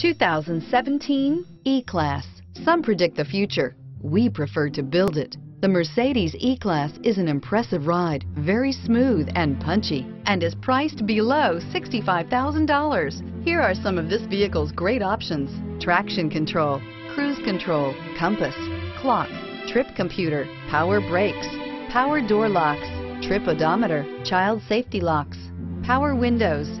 2017 E-Class. Some predict the future. We prefer to build it. The Mercedes E-Class is an impressive ride, very smooth and punchy, and is priced below $65,000. Here are some of this vehicle's great options. Traction control, cruise control, compass, clock, trip computer, power brakes, power door locks, trip odometer, child safety locks, power windows,